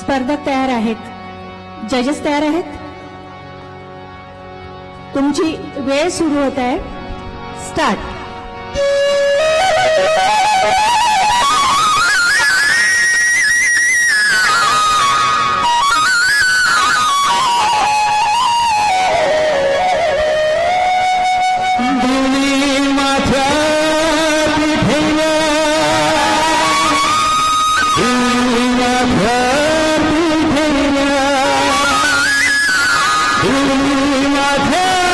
स्पर्धक तयार आहेत. जजेस तयार आहेत. तुमची वेळ सुरू होत आहे. Start Ooh, my God.